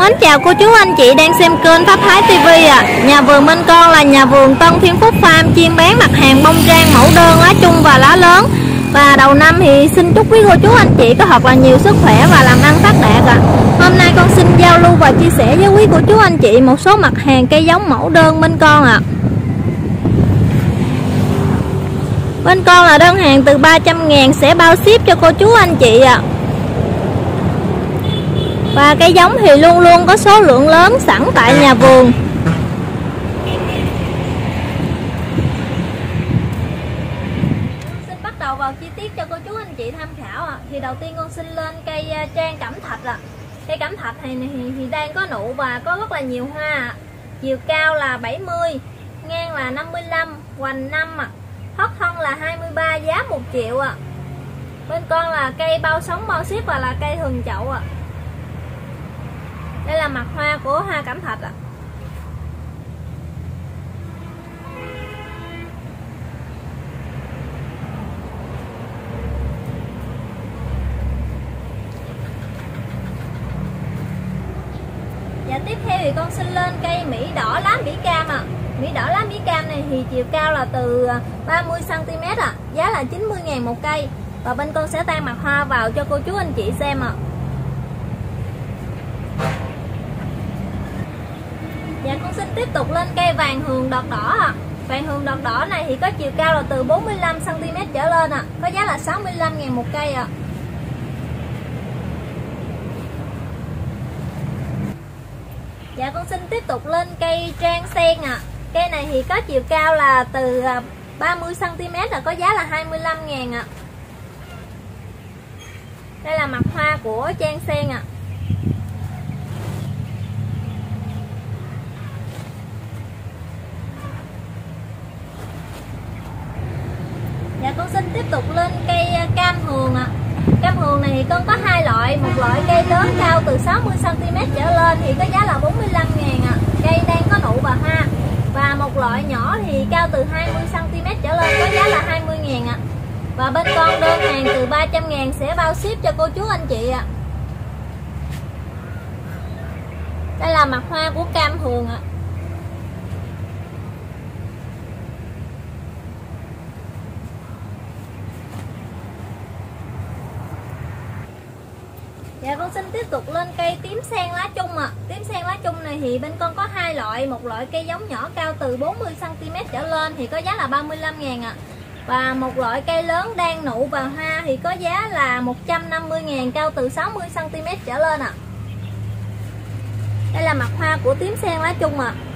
Mến chào cô chú anh chị đang xem kênh Pháp Thái TV à Nhà vườn Minh Con là nhà vườn Tân Thiên Phúc Farm chuyên bán mặt hàng bông trang mẫu đơn lá chung và lá lớn. Và đầu năm thì xin chúc quý cô chú anh chị có thật là nhiều sức khỏe và làm ăn phát đạt à Hôm nay con xin giao lưu và chia sẻ với quý cô chú anh chị một số mặt hàng cây giống mẫu đơn Minh Con à Bên con là đơn hàng từ 300 ngàn sẽ bao ship cho cô chú anh chị ạ. à. Và cây giống thì luôn luôn có số lượng lớn sẵn tại nhà vườn Xin bắt đầu vào chi tiết cho cô chú anh chị tham khảo ạ à. Thì đầu tiên con xin lên cây à, trang cẩm thạch ạ à. Cây cẩm thạch này thì, thì đang có nụ và có rất là nhiều hoa à. Chiều cao là 70 Ngang là 55 Hoành 5 ạ à. thất thân là 23 giá 1 triệu ạ à. Bên con là cây bao sống bao ship và là cây thường chậu ạ à đây là mặt hoa của hoa cẩm thạch ạ à. Dạ tiếp theo thì con xin lên cây Mỹ đỏ lá Mỹ cam ạ à. Mỹ đỏ lá Mỹ cam này thì chiều cao là từ à, 30cm ạ à. Giá là 90 ngàn một cây Và bên con sẽ tan mặt hoa vào cho cô chú anh chị xem ạ à. Dạ con xin tiếp tục lên cây vàng hường đọt đỏ ạ. À. Vàng hường đọt đỏ này thì có chiều cao là từ 45 cm trở lên ạ. À. Có giá là 65 000 một cây ạ. À. Dạ con xin tiếp tục lên cây trang sen ạ. À. Cây này thì có chiều cao là từ à, 30 cm là có giá là 25 000 ạ. À. Đây là mặt hoa của trang sen ạ. À. Dạ con xin tiếp tục lên cây à, cam hường ạ. À. Cam hường này thì con có hai loại, một loại cây lớn cao từ 60 cm trở lên thì có giá là 45 000 ạ. À. Cây đang có nụ và hoa. Và một loại nhỏ thì cao từ 20 cm trở lên có giá là 20 000 ạ. À. Và bên con đơn hàng từ 300 000 sẽ bao ship cho cô chú anh chị ạ. À. Đây là mặt hoa của cam hường ạ. À. Dạ con xin tiếp tục lên cây tím sen lá chung ạ. À. Tím sen lá chung này thì bên con có hai loại, một loại cây giống nhỏ cao từ 40 cm trở lên thì có giá là 35 000 ạ. À. Và một loại cây lớn đang nụ và hoa thì có giá là 150 000 cao từ 60 cm trở lên ạ. À. Đây là mặt hoa của tím sen lá chung ạ. À.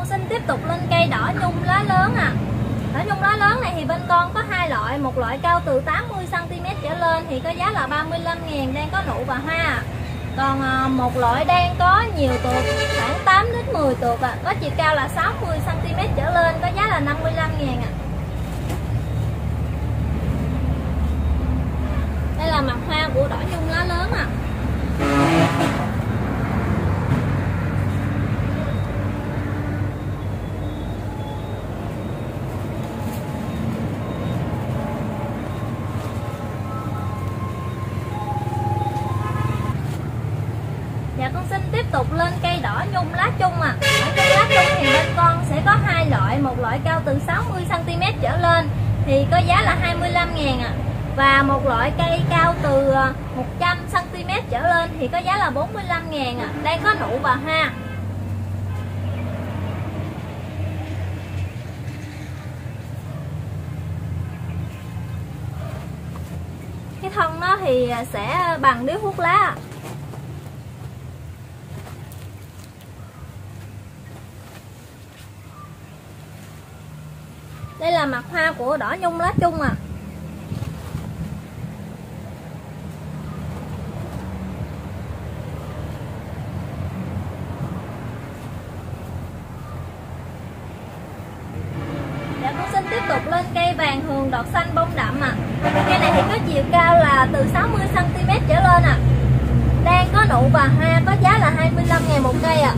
con xin tiếp tục lên cây đỏ nhung lá lớn à đỏ nhung lá lớn này thì bên con có hai loại, một loại cao từ 80 cm trở lên thì có giá là 35 ngàn, đang có nụ và hoa còn à, một loại đang có nhiều tuột, khoảng 8 đến 10 tuột à. có chiều cao là 60 cm trở lên, có giá là 55 ngàn à. đây là mặt hoa của đỏ nhung loại, Một loại cao từ 60cm trở lên Thì có giá là 25 ngàn à Và một loại cây cao từ ờ, 100cm trở lên Thì có giá là 45 ngàn à Đang có nụ và hoa cái thân nó thì ờ, sẽ bằng điếu hút lá đây là mặt hoa của đỏ nhung lá chung à. Dạ con xin tiếp tục lên cây vàng hường đọt xanh bông đậm à Cây này thì có chiều cao là từ 60cm trở lên à Đang có nụ và hoa có giá là 25 ngàn một cây à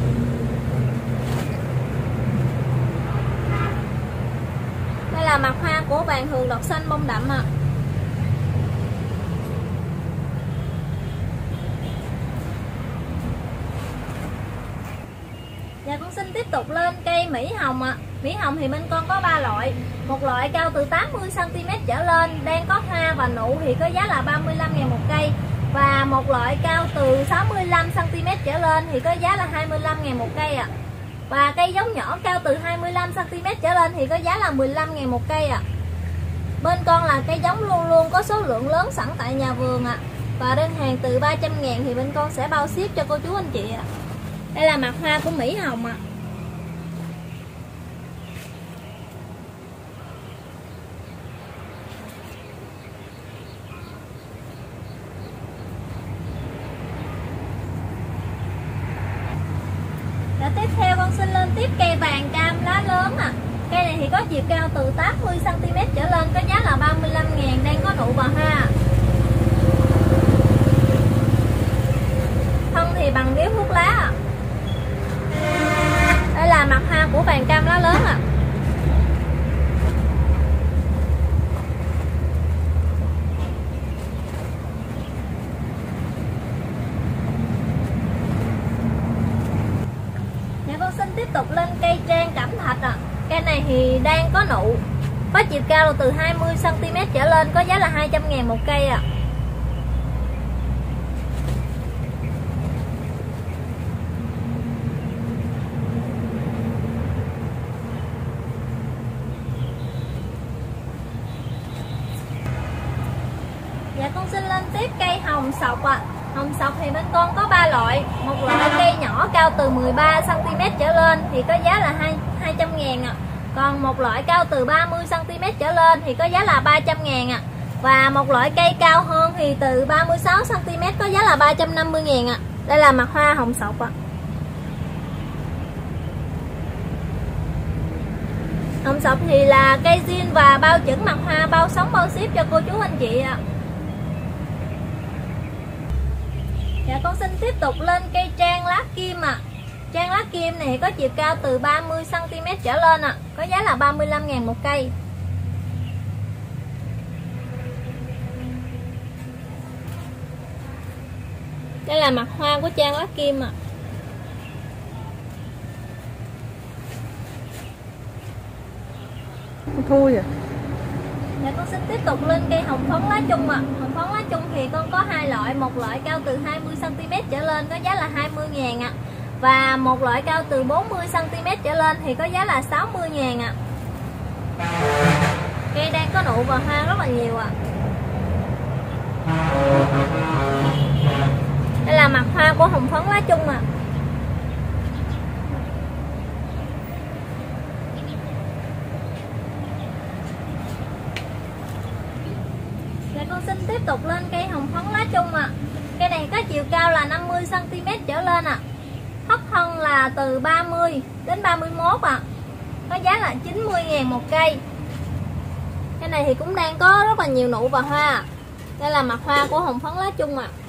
là mặt hoa của vàng hường đọt xanh bông đậm ạ à. Dạ con xin tiếp tục lên cây Mỹ Hồng ạ à. Mỹ Hồng thì bên con có 3 loại Một loại cao từ 80cm trở lên Đang có hoa và nụ thì có giá là 35 ngàn một cây Và một loại cao từ 65cm trở lên thì có giá là 25 ngàn một cây ạ à. Và cây giống nhỏ cao từ 25cm trở lên thì có giá là 15 ngàn một cây ạ à. Bên con là cây giống luôn luôn có số lượng lớn sẵn tại nhà vườn ạ à. Và đơn hàng từ 300 ngàn thì bên con sẽ bao ship cho cô chú anh chị ạ à. Đây là mặt hoa của Mỹ Hồng ạ à. Và tiếp theo con xin lên tiếp cây vàng cam lá lớn à. Cây này thì có chiều cao từ 80cm trở lên có giá là 35 ngàn đang có nụ và hoa Thân thì bằng điếu thuốc lá à. Đây là củ của vàng cam lá lớn à. nhà cô xin tiếp tục lên cây trang cẩm thạch à. Cây này thì đang có nụ, Có chiều cao là từ 20cm trở lên, Có giá là 200 ngàn một cây à con xin lên tiếp cây hồng sọc ạ à. Hồng sọc thì bên con có 3 loại Một loại cây nhỏ cao từ 13cm trở lên thì có giá là 200 ngàn ạ à. Còn một loại cao từ 30cm trở lên thì có giá là 300 ngàn ạ à. Và một loại cây cao hơn thì từ 36cm có giá là 350 ngàn ạ à. Đây là mặt hoa hồng sọc ạ à. Hồng sọc thì là cây zin và bao chuẩn mặt hoa bao sóng, bao ship cho cô chú anh chị ạ à. Dạ con xin tiếp tục lên cây trang lá kim ạ à. Trang lá kim này có chiều cao từ 30cm trở lên ạ à. Có giá là 35 ngàn một cây Đây là mặt hoa của trang lá kim ạ à. Thui à Dạ con xin tiếp tục lên cây hồng phấn lá chung ạ à. Hồng phấn lá chung thì con có hai loại, Một loại cao từ 20cm trở lên có giá là 20 ngàn ạ à. Và một loại cao từ 40cm trở lên thì có giá là 60 ngàn ạ à. Cây đang có nụ và hoa rất là nhiều ạ à. Đây là mặt hoa của hồng phấn lá chung ạ à. con xin tiếp tục lên cây hồng phấn lá chung ạ à. Cây này có chiều cao là 50cm trở lên ạ à. Thấp thân là từ 30 đến 31 ạ à. Có giá là 90 ngàn một cây Cây này thì cũng đang có rất là nhiều nụ và hoa Đây là mặt hoa của hồng phấn lá chung ạ à.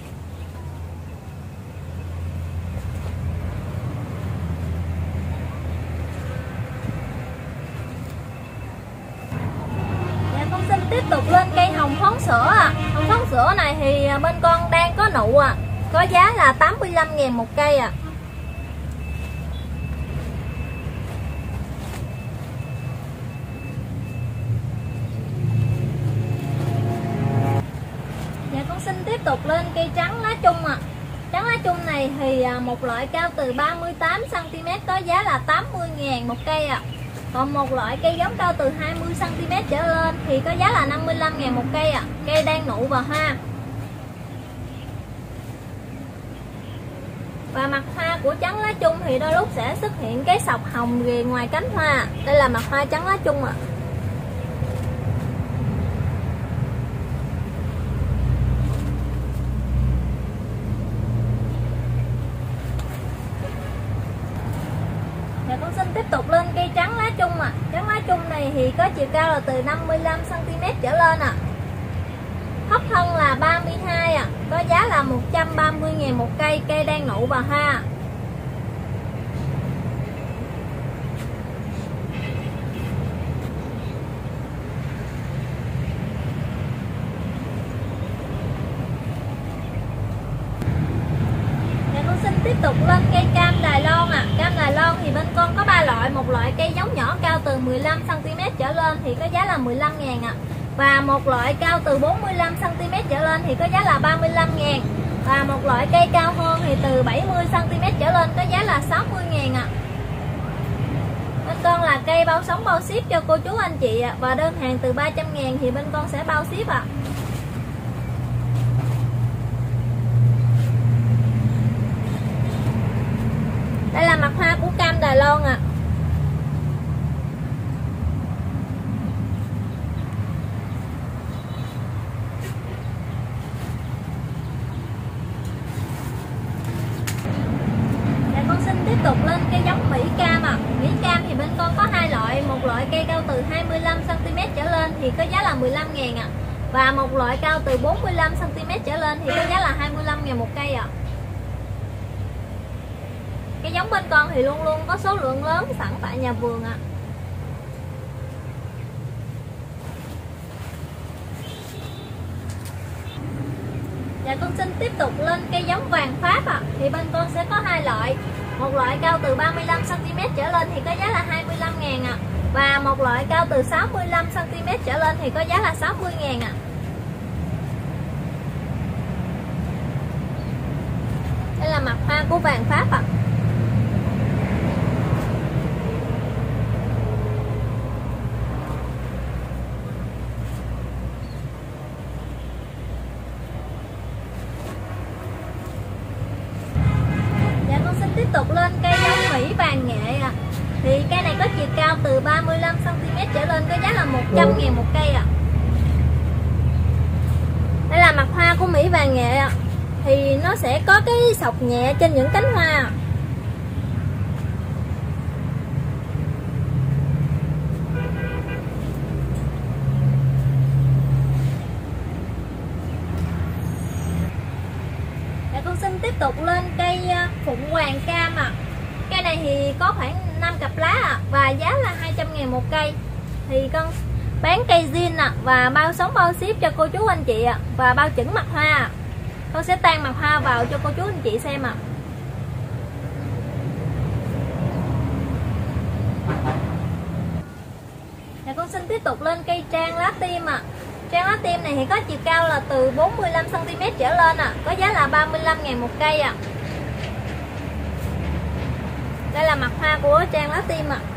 tiếp tục lên cây hồng phấn sữa à sữa này thì à, bên con đang có nụ à. Có giá là 85 ngàn một cây à Dạ con xin tiếp tục lên cây trắng lá chung à Trắng lá chung này thì à, một loại cao từ 38cm có giá là 80 ngàn một cây à còn một loại cây giống cao từ 20cm trở lên thì có giá là 55 ngàn một cây ạ à. Cây đang nụ và hoa Và mặt hoa của trắng lá chung thì đôi lúc sẽ xuất hiện cái sọc hồng ghề ngoài cánh hoa Đây là mặt hoa trắng lá chung ạ à. chiều cao là từ 55 cm trở lên ạ. À. Hóc thân là 32 ạ, à. có giá là 130 000 một cây, cây đang nụ bà ha. tiếp tục lên cây cam Đài Loan ạ. À. Cam Đài Loan thì bên con có ba loại, một loại cây giống nhỏ cao từ 15 cm trở lên thì có giá là 15 ngàn ạ. Và một loại cao từ 45cm trở lên thì có giá là 35 ngàn. Và một loại cây cao hơn thì từ 70cm trở lên có giá là 60 ngàn ạ. Bên con là cây bao sống bao ship cho cô chú anh chị ạ. Và đơn hàng từ 300 ngàn thì bên con sẽ bao ship ạ. Đây là mặt hoa của cam Đài Loan ạ. à. tục lên cây giống Mỹ Cam à Mỹ Cam thì bên con có hai loại Một loại cây cao từ 25cm trở lên thì có giá là 15 ngàn ạ à. Và một từ 45cm trở lên thì có giá là 25 ngàn một cây ạ à. Cái giống bên con thì luôn luôn có số lượng lớn sẵn tại nhà vườn ạ à. Dạ con xin tiếp tục lên cây giống vàng Pháp ạ à. Thì bên con sẽ có hai loại một loại cao từ 35cm trở lên thì có giá là 25 ngàn ạ à. Và một loại cao từ 65cm trở lên thì có giá là 60 ngàn ạ à. Đây là mặt hoa của vàng Pháp ạ à. tục lên cây giống Mỹ vàng nghệ à. Thì cây này có chiều cao từ 35cm trở lên có giá là 100 ngàn một cây ạ à. Đây là mặt hoa của Mỹ vàng nghệ à. Thì nó sẽ có cái sọc nhẹ trên những cánh hoa dạ, xin tiếp tục lên cây ờ, phụng hoàng cam ạ à. Cây này thì có khoảng 5 cặp lá à, và giá là 200 ngàn một cây Thì con bán cây zin à, và bao sống bao ship cho cô chú anh chị ạ à, Và bao chỉnh mặt hoa à. Con sẽ tan mặt hoa vào cho cô chú anh chị xem ạ à. Dạ con xin tiếp tục lên cây trang lá tim ạ à. Trang lá tim này thì có chiều cao là từ 45cm trở lên à Có giá là 35 ngàn một cây à Đây là mặt hoa của trang lá tim ạ à.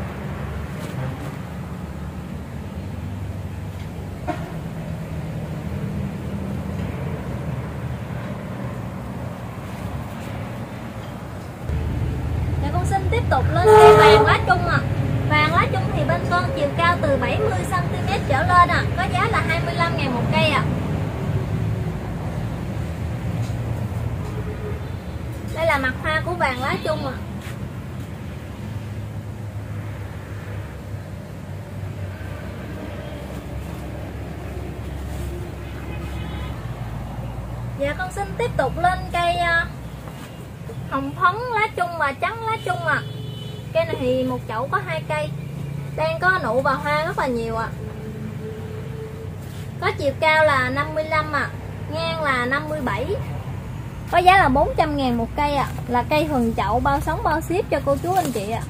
Dạ con xin tiếp tục lên cây vàng lá chung ạ à. Vàng lá chung thì bên con chiều cao từ 70cm trở lên à Có giá là 25 ngàn một cây à. Đây là mặt hoa của vàng lá chung à. Dạ con xin tiếp tục lên cây à, hồng phấn lá chung và trắng lá chung à cây này thì một chậu có hai cây đang có nụ và hoa rất là nhiều ạ à. có chiều cao là 55 ạ à. ngang là 57 có giá là 400 ngàn một cây ạ à. là cây thuần chậu, bao sống, bao ship cho cô chú anh chị ạ à.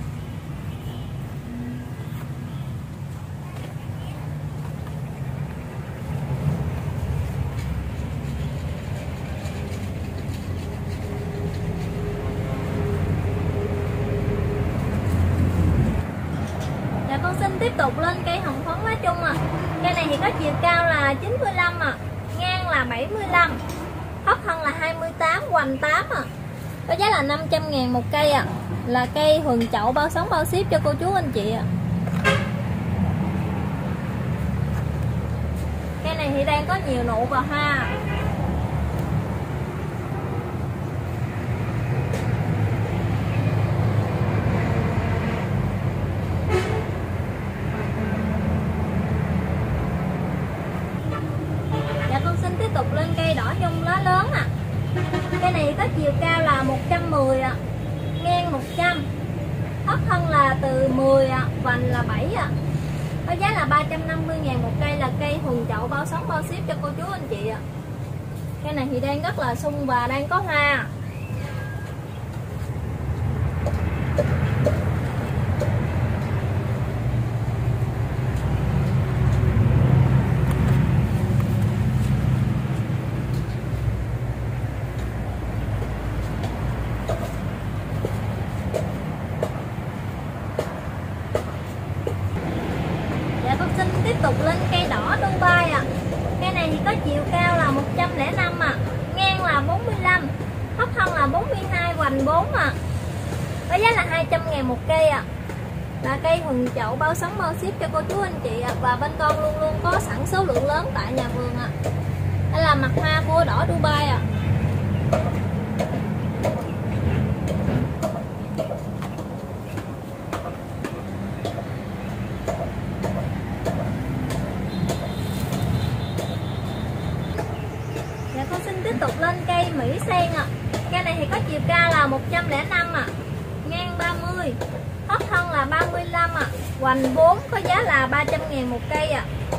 Xin tiếp tục lên cây hồng phấn lá chung à. Cây này thì có chiều cao là 95 à ngang là 75 thấp thân là 28 hoành 8 à. Có giá là 500 ngàn một cây à là cây huần chậu bao sống bao ship cho cô chú anh chị à. cây này thì đang có nhiều nụ và hoa tục lên cây đỏ nhung lá lớn à cây này có chiều cao là 110 ạ. Ngang 100 thấp thân là từ 10 ạ vành là 7 ạ. Có giá là 350 ngàn một cây là cây hùng chậu bao sóng bao ship cho cô chú anh chị ạ. Cây này thì đang rất là sung và đang có hoa xin tiếp tục lên cây đỏ Dubai ạ à. Cây này thì có chiều cao là 105 ạ à. Ngang là 45 Thấp thân là 42 hoành 4 ạ à. Với giá là 200 ngàn một cây ạ à. Là cây huỳnh chậu bao sóng bao ship cho cô chú anh chị ạ à. Và bên con luôn luôn có sẵn số lượng lớn tại nhà vườn ạ à. Đây là mặt hoa vua đỏ Dubai ạ à. Xin tiếp tục lên cây Mỹ sen ạ à. Cây này thì có chiều cao là 105 ạ à. Ngang 30 Thấp thân là 35 ạ à. Hoành 4 có giá là 300 ngàn một cây ạ à.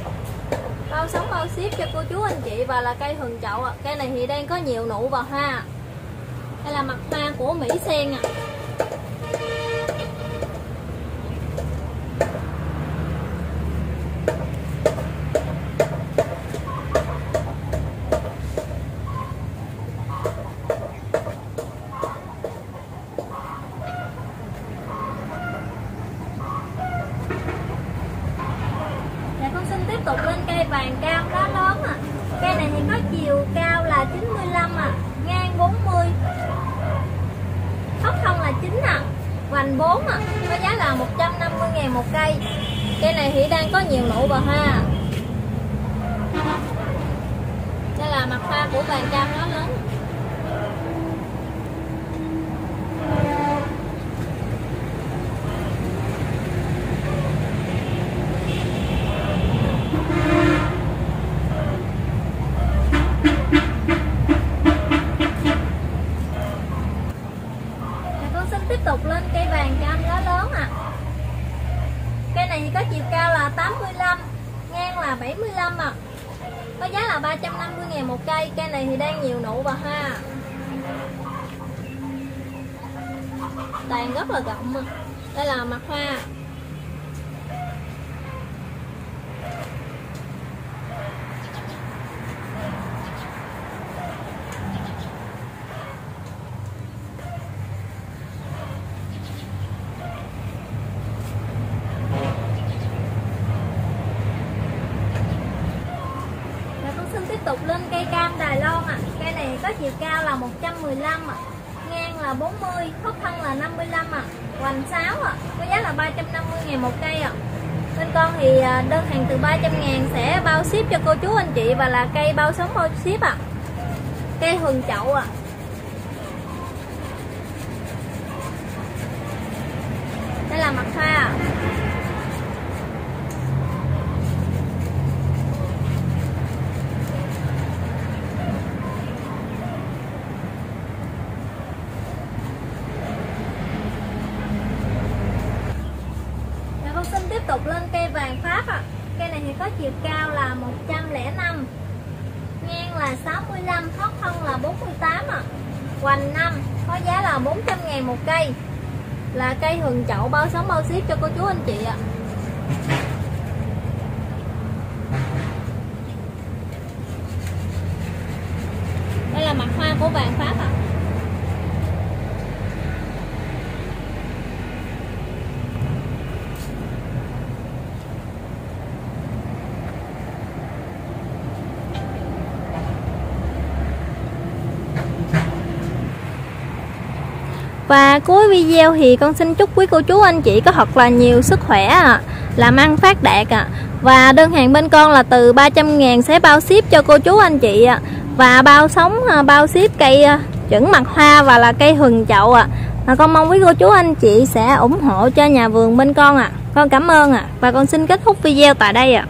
Bao sống bao ship cho cô chú anh chị Và là cây hừng chậu ạ à. Cây này thì đang có nhiều nụ và hoa Đây là mặt hoa của Mỹ sen ạ à. Tiếp tục lên cây vàng cao lá lớn à. Cây này thì có chiều cao là 95 à ngang 40 thấp thân là 9 à vành 4 à có giá là 150 ngàn một cây. Cây này thì đang có nhiều nụ và hoa. Đây là mặt hoa của vàng cam lá lớn tiếp tục lên cây vàng cam lá lớn à cây này thì có chiều cao là 85 ngang là 75 à có giá là 350 ngàn một cây cây này thì đang nhiều nụ và hoa tàn rất là rộng đây là mặt hoa. Lục lên cây cam Đài Loan ạ à. Cây này có chiều cao là 115 ạ à. Ngang là 40, thấp thân là 55 ạ à. Hoành 6 ạ à. Có giá là 350 000 một cây ạ à. Bên con thì à, đơn hàng từ 300 000 sẽ bao ship cho cô chú anh chị Và là cây bao sống bao ship ạ à. Cây hường chậu ạ à. Đây là mặt hoa à. tiếp tục lên cây vàng Pháp ạ à. Cây này thì có chiều cao là 105 Ngang là 65 Thoát thân là 48 ạ à. Hoành 5 Có giá là 400 ngàn một cây Là cây hừng chậu, bao sống bao ship cho cô chú anh chị ạ à. Đây là mặt hoa của vàng Pháp ạ à. Và cuối video thì con xin chúc quý cô chú anh chị có thật là nhiều sức khỏe à, làm ăn phát đạt à. Và đơn hàng bên con là từ 300 ngàn sẽ bao ship cho cô chú anh chị à. Và bao sống à, bao ship cây à, chuẩn mặt hoa và là cây hừng chậu à. Và con mong quý cô chú anh chị sẽ ủng hộ cho nhà vườn bên con à. Con cảm ơn à. Và con xin kết thúc video tại đây à.